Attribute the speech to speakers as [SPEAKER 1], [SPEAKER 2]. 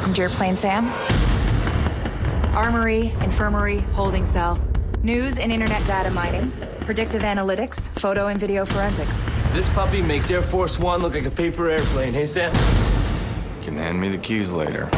[SPEAKER 1] Welcome to your plane, Sam. Armory, infirmary, holding cell. News and internet data mining. Predictive analytics, photo and video forensics.
[SPEAKER 2] This puppy makes Air Force One look like a paper airplane, hey Sam?
[SPEAKER 3] You can hand me the keys later.